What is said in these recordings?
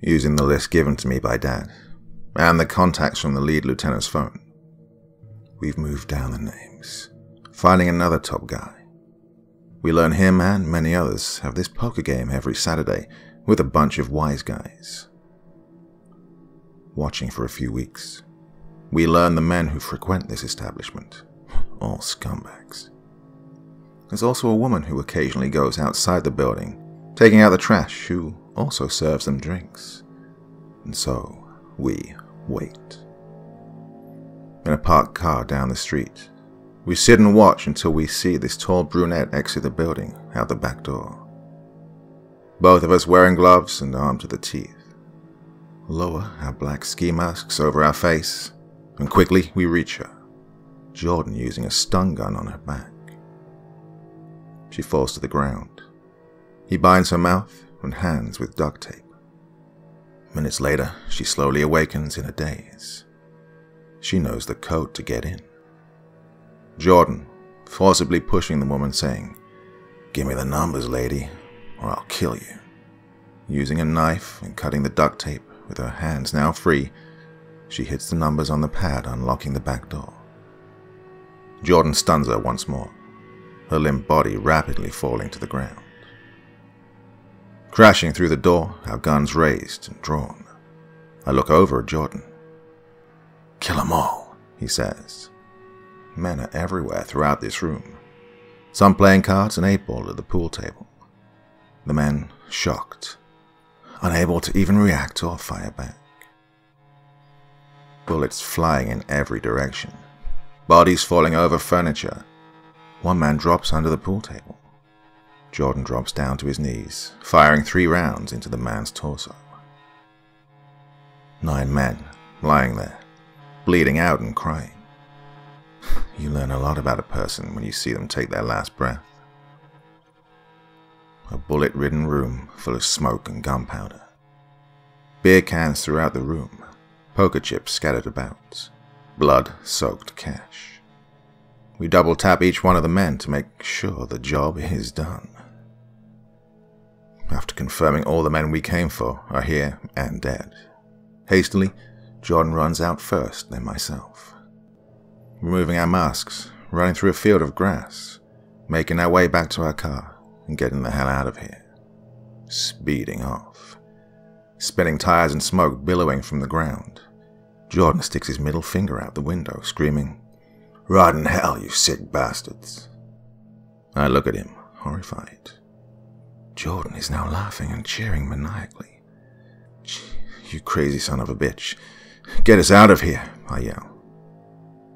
using the list given to me by Dad, and the contacts from the lead lieutenant's phone. We've moved down the names, finding another top guy. We learn him and many others have this poker game every Saturday with a bunch of wise guys. Watching for a few weeks, we learn the men who frequent this establishment, all scumbags. There's also a woman who occasionally goes outside the building, taking out the trash, who also serves them drinks. And so, we wait. In a parked car down the street, we sit and watch until we see this tall brunette exit the building out the back door. Both of us wearing gloves and armed to the teeth. Lower our black ski masks over our face, and quickly we reach her, Jordan using a stun gun on her back. She falls to the ground. He binds her mouth and hands with duct tape. Minutes later, she slowly awakens in a daze. She knows the code to get in. Jordan, forcibly pushing the woman, saying, Give me the numbers, lady, or I'll kill you. Using a knife and cutting the duct tape with her hands now free, she hits the numbers on the pad, unlocking the back door. Jordan stuns her once more, her limp body rapidly falling to the ground. Crashing through the door, our guns raised and drawn. I look over at Jordan. Kill 'em all, he says. Men are everywhere throughout this room. Some playing cards and eight ball at the pool table. The men shocked, unable to even react or fire back. Bullets flying in every direction, bodies falling over furniture. One man drops under the pool table. Jordan drops down to his knees, firing three rounds into the man's torso. Nine men lying there, bleeding out and crying. You learn a lot about a person when you see them take their last breath. A bullet ridden room full of smoke and gunpowder. Beer cans throughout the room, poker chips scattered about, blood soaked cash. We double tap each one of the men to make sure the job is done. After confirming all the men we came for are here and dead, hastily, Jordan runs out first, then myself. Removing our masks, running through a field of grass, making our way back to our car, and getting the hell out of here. Speeding off. Spinning tires and smoke billowing from the ground. Jordan sticks his middle finger out the window, screaming, Rot in hell, you sick bastards. I look at him, horrified. Jordan is now laughing and cheering maniacally. You crazy son of a bitch. Get us out of here, I yell.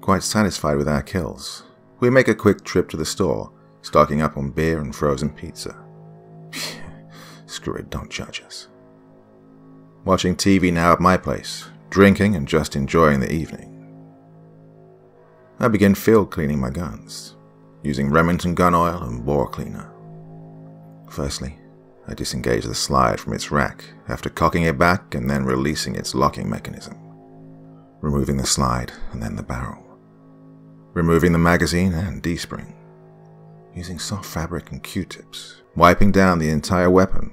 Quite satisfied with our kills, we make a quick trip to the store, stocking up on beer and frozen pizza. Screw it, don't judge us. Watching TV now at my place, drinking and just enjoying the evening. I begin field cleaning my guns, using Remington gun oil and bore cleaner. Firstly, I disengage the slide from its rack after cocking it back and then releasing its locking mechanism. Removing the slide and then the barrel. Removing the magazine and D-spring. Using soft fabric and Q-tips, wiping down the entire weapon,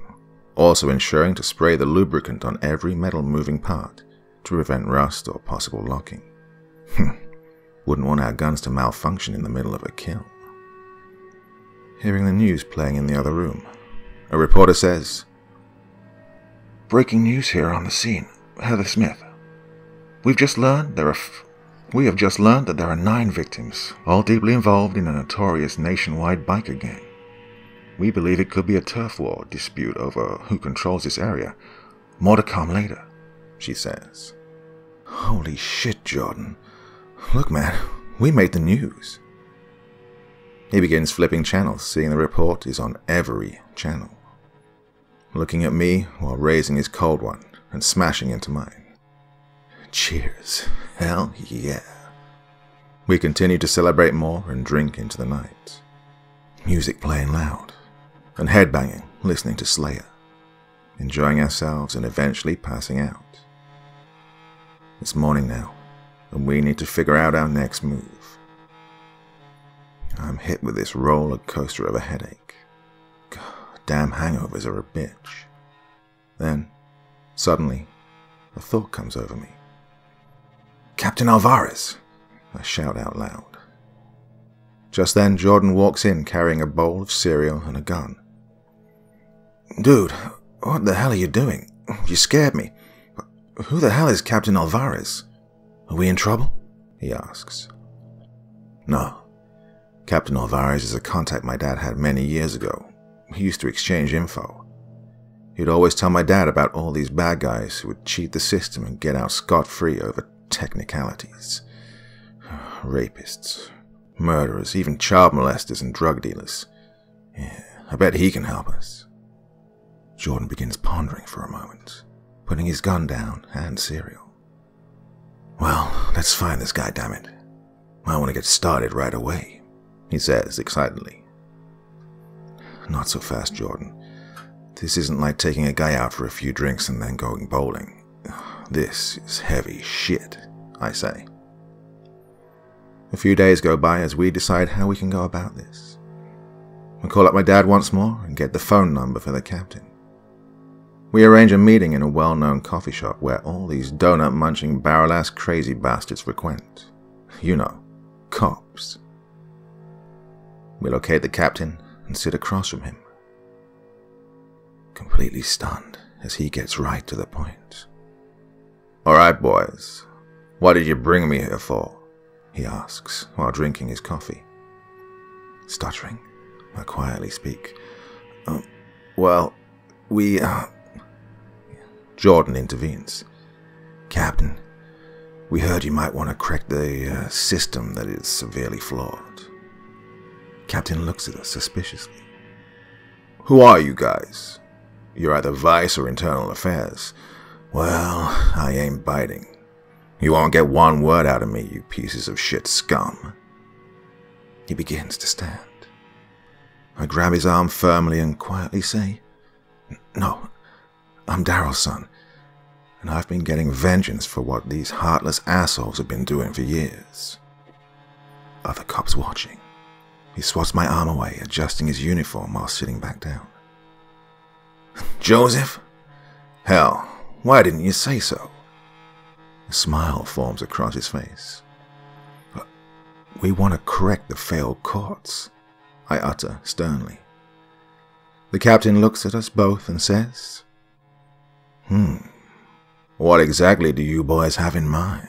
also ensuring to spray the lubricant on every metal moving part to prevent rust or possible locking. Hmm. Wouldn't want our guns to malfunction in the middle of a kill. Hearing the news playing in the other room, a reporter says, Breaking news here on the scene. Heather Smith. We've just learned there are f- we have just learned that there are nine victims, all deeply involved in a notorious nationwide biker gang. We believe it could be a turf war dispute over who controls this area. More to come later, she says. Holy shit, Jordan. Look, man, we made the news. He begins flipping channels, seeing the report is on every channel. Looking at me while raising his cold one and smashing into mine. Cheers. Hell yeah. We continue to celebrate more and drink into the night. Music playing loud, and headbanging, listening to Slayer, enjoying ourselves and eventually passing out. It's morning now, and we need to figure out our next move. I'm hit with this roller coaster of a headache. God, damn hangovers are a bitch. Then, Suddenly, a thought comes over me. Captain Alvarez! I shout out loud. Just then, Jordan walks in carrying a bowl of cereal and a gun. Dude, what the hell are you doing? You scared me. Who the hell is Captain Alvarez? Are we in trouble? He asks. No. Captain Alvarez is a contact my dad had many years ago. He used to exchange info. He'd always tell my dad about all these bad guys who would cheat the system and get out scot free over technicalities. Rapists, murderers, even child molesters and drug dealers. Yeah, I bet he can help us. Jordan begins pondering for a moment, putting his gun down and cereal. Well, let's find this guy, damn it. I want to get started right away, he says excitedly. Not so fast, Jordan. This isn't like taking a guy out for a few drinks and then going bowling. This is heavy shit, I say. A few days go by as we decide how we can go about this. I call up my dad once more and get the phone number for the captain. We arrange a meeting in a well known coffee shop where all these donut munching barrel ass crazy bastards frequent. You know, cops. We locate the captain and sit across from him. Completely stunned as he gets right to the point. Alright, boys, what did you bring me here for? he asks while drinking his coffee. Stuttering, I quietly speak. Uh, well, we. Uh... Jordan intervenes. Captain, we heard you might want to correct the uh, system that is severely flawed. Captain looks at us suspiciously. Who are you guys? You're either Vice or Internal Affairs. Well, I ain't biting. You won't get one word out of me, you pieces of shit scum. He begins to stand. I grab his arm firmly and quietly say, No, I'm Daryl's son, and I've been getting vengeance for what these heartless assholes have been doing for years. Other cops watching. He swats my arm away, adjusting his uniform while sitting back down. Joseph? Hell, why didn't you say so? A smile forms across his face. But we want to correct the failed courts, I utter sternly. The captain looks at us both and says, Hmm, what exactly do you boys have in mind?